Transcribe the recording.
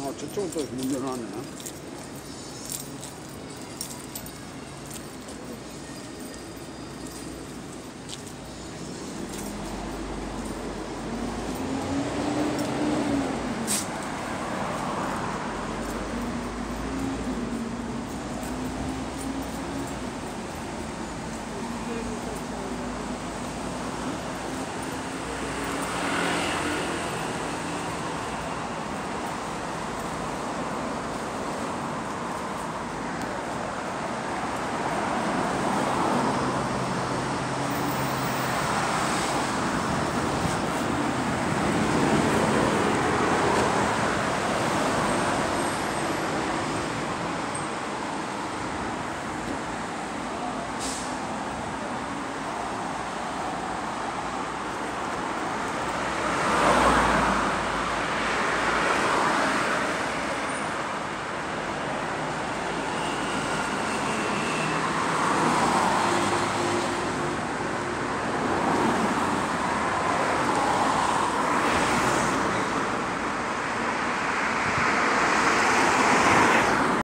ma czy czuł coś mundurany, nie?